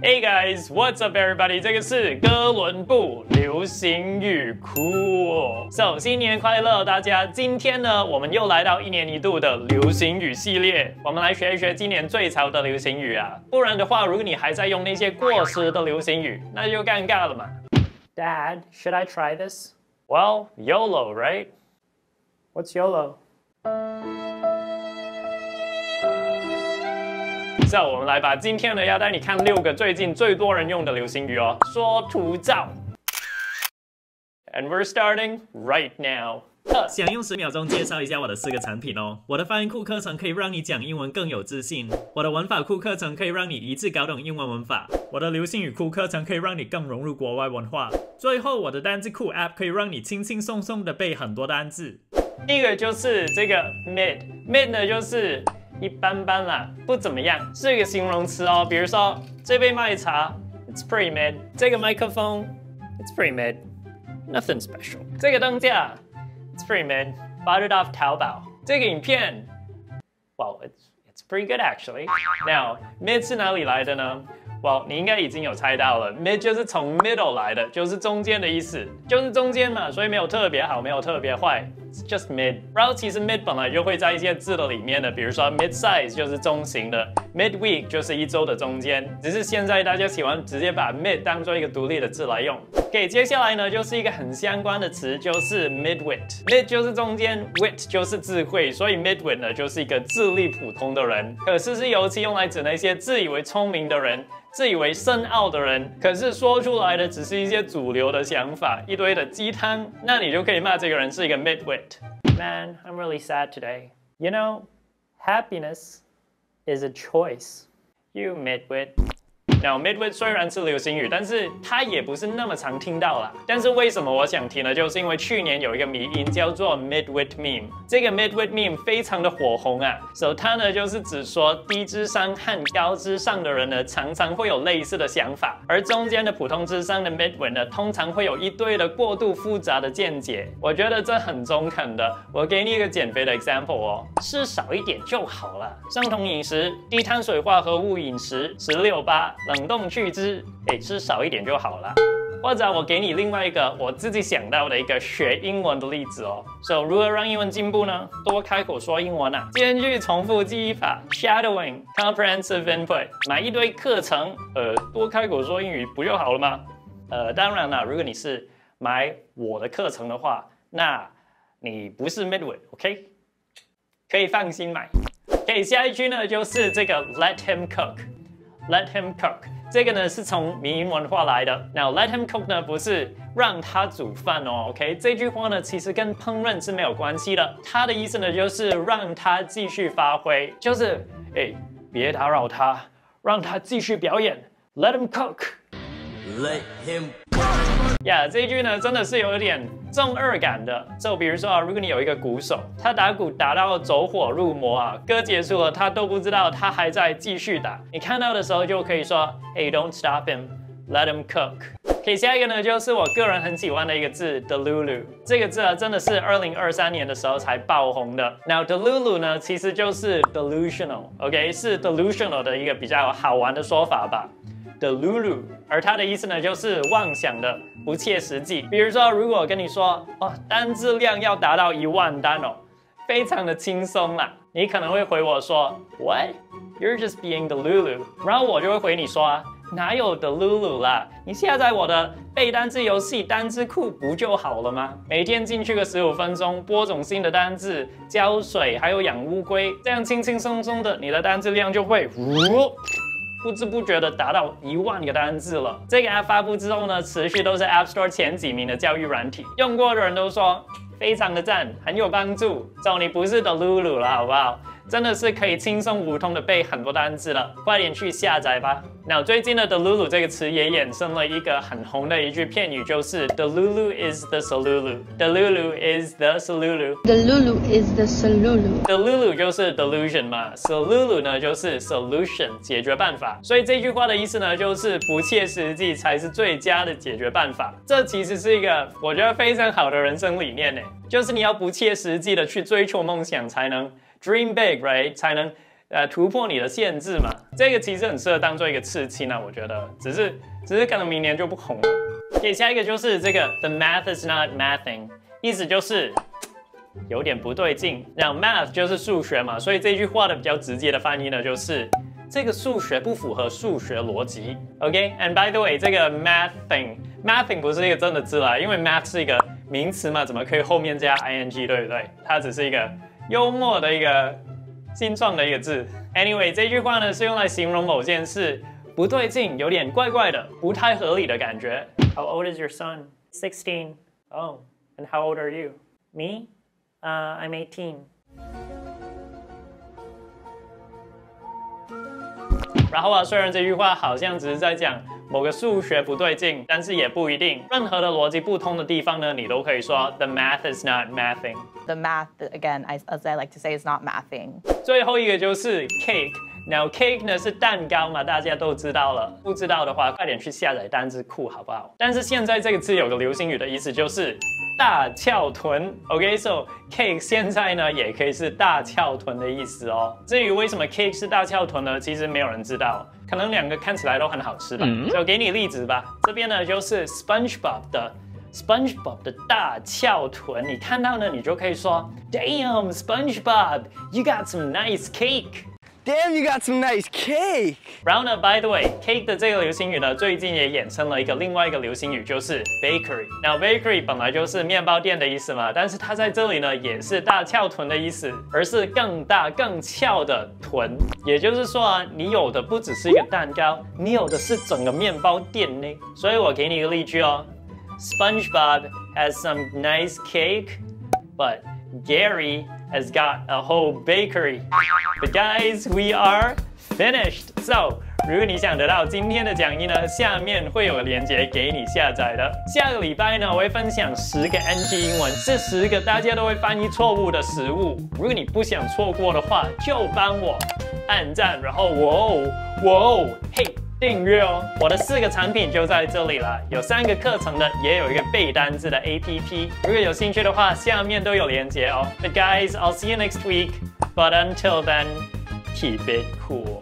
Hey guys, what's up everybody？这个是哥伦布流行语库。So 新年快乐，大家！今天呢，我们又来到一年一度的流行语系列，我们来学一学今年最潮的流行语啊。不然的话，如果你还在用那些过时的流行语，那就尴尬了嘛。Dad, should I try this? Well, YOLO, right? What's YOLO? 这我们来吧。今天呢，要带你看六个最近最多人用的流行语哦。说图照，and we're starting right now。想用十秒钟介绍一下我的四个产品哦。我的发音库课程可以让你讲英文更有自信。我的文法库课程可以让你一次搞懂英文文法。我的流行语库课程可以让你更融入国外文化。最后，我的单字库 App 可以让你轻轻松松的背很多单字。第一个就是这个 mid，mid 呢就是。一般般啦，不怎么样，是一个形容词哦。比如说这杯麦茶，It's pretty mid。这个麦克风，It's pretty mid，nothing special。这个灯架，It's pretty mid。Bought it off 淘宝。这个影片，Well，it's it's pretty good actually。Now mid 是哪里来的呢？？Well，，你应该已经有猜到了，mid 就是从 middle 来的，就是中间的意思，就是中间嘛，所以没有特别好，没有特别坏，just mid。然后其实 mid 本来就会在一些字的里面的，比如说 mid size 就是中型的，mid week 就是一周的中间，只是现在大家喜欢直接把 mid 当做一个独立的字来用。OK，接下来呢就是一个很相关的词，就是 midwit，mid 就是中间，wit 就是智慧，所以 midwit 呢就是一个智力普通的人，可是是尤其用来指那些自以为聪明的人。自以为深奥的人，可是说出来的只是一些主流的想法，一堆的鸡汤，那你就可以骂这个人是一个 midwit。Man, I'm really sad today. You know, happiness is a choice. You midwit. Now midwit 虽然是流行语，但是它也不是那么常听到啦。但是为什么我想提呢？就是因为去年有一个迷音叫做 midwit meme，这个 midwit meme 非常的火红啊。So 它呢就是指说低智商和高智商的人呢常常会有类似的想法，而中间的普通智商的 midwit 呢通常会有一堆的过度复杂的见解。我觉得这很中肯的。我给你一个减肥的 example 哦，吃少一点就好了。生酮饮食、低碳水化合物饮食、十六八。冷冻去脂，哎，吃少一点就好了。或者我给你另外一个我自己想到的一个学英文的例子哦。So 如何让英文进步呢？多开口说英文啊，兼具重复记忆法，shadowing comprehensive input，买一堆课程，呃，多开口说英语不就好了吗？呃，当然了，如果你是买我的课程的话，那你不是 midwit，OK？可以放心买。OK，下一句呢就是这个 let him cook。Let him cook，这个呢是从民营文化来的。Now let him cook 呢不是让他煮饭哦，OK？这句话呢其实跟烹饪是没有关系的。它的意思呢就是让他继续发挥，就是哎别打扰他，让他继续表演。Let him cook。Let him。呀，这一句呢真的是有一点中二感的。就比如说啊，如果你有一个鼓手，他打鼓打到走火入魔啊，歌结束了，他都不知道他还在继续打。你看到的时候就可以说，Hey, don't stop him, let him cook。可以下一个呢，就是我个人很喜欢的一个字，delulu。这个字啊，真的是二零二三年的时候才爆红的。Now delulu 呢，其实就是 delusional，OK，是 delusional 的一个比较好玩的说法吧。的 lulu，而它的意思呢，就是妄想的、不切实际。比如说，如果跟你说，哦，单字量要达到一万单哦，非常的轻松啦，你可能会回我说，What? You're just being the lulu。然后我就会回你说，哪有的 lulu 啦？你下载我的背单字游戏单字库不就好了吗？每天进去个十五分钟，播种新的单字，浇水，还有养乌龟，这样轻轻松松的，你的单字量就会呜。不知不觉的达到一万个单字了。这个 App 发布之后呢，持续都是 App Store 前几名的教育软体，用过的人都说非常的赞，很有帮助。走，你不是的 Lulu 了，好不好？真的是可以轻松无痛的背很多单词了，快点去下载吧。那最近的 the Lulu 这个词也衍生了一个很红的一句片语，就是 the Lulu is the solulu。the Lulu is the solulu。the Lulu is the solulu。the Lulu 就是 delusion 嘛，solulu 呢就是 solution 解决办法。所以这句话的意思呢，就是不切实际才是最佳的解决办法。这其实是一个我觉得非常好的人生理念呢，就是你要不切实际的去追求梦想，才能。Dream big, right？才能呃突破你的限制嘛。这个其实很适合当做一个刺青啊，我觉得，只是只是可能明年就不红了。OK，下一个就是这个 The math is not mathing，意思就是有点不对劲。然后 math 就是数学嘛，所以这句话的比较直接的翻译呢，就是这个数学不符合数学逻辑。OK，and by the way，这个 mathing，mathing 不是一个真的字啦，因为 math 是一个名词嘛，怎么可以后面加 ing，对不对？它只是一个幽默的一个新创的一个字。Anyway，这句话呢是用来形容某件事不对劲，有点怪怪的，不太合理的感觉。How old is your son? Sixteen. Oh, and how old are you? Me? Uh, I'm eighteen. 然后啊，虽然这句话好像只是在讲某个数学不对劲，但是也不一定。任何的逻辑不通的地方呢，你都可以说 The math is not mathing. The math, again, I, as I like to say, is not mathing. 最后一个就是 cake。Now cake 呢是蛋糕嘛，大家都知道了。不知道的话，快点去下载单字库好不好？但是现在这个字有个流行语的意思就是大翘臀。OK，so cake 现在呢也可以是大翘臀的意思哦。至于为什么 cake 是大翘臀呢？其实没有人知道，可能两个看起来都很好吃吧。就给你例子吧。这边呢就是 SpongeBob 的 SpongeBob 的大翘臀，你看到呢，你就可以说 Damn SpongeBob，you got some nice cake。Damn, you got some nice cake. 然后呢，by the way，cake 的这个流行语呢，最近也衍生了一个另外一个流行语，就是 bakery。那 bakery 本来就是面包店的意思嘛，但是它在这里呢，也是大翘臀的意思，而是更大更翘的臀。也就是说啊，你有的不只是一个蛋糕，你有的是整个面包店呢。所以我给你一个例句哦，SpongeBob has some nice cake，but Gary has got a whole bakery. But guys, we are finished. So, 如果你想得到今天的讲义呢，下面会有个链接给你下载的。下个礼拜呢，我会分享十个 NG 英文，这十个大家都会翻译错误的食物。如果你不想错过的话，就帮我按赞，然后哇哦哇哦嘿。订阅哦！我的四个产品就在这里了，有三个课程的，也有一个背单词的 APP。如果有兴趣的话，下面都有连接哦。But guys, I'll see you next week. But until then, keep it cool.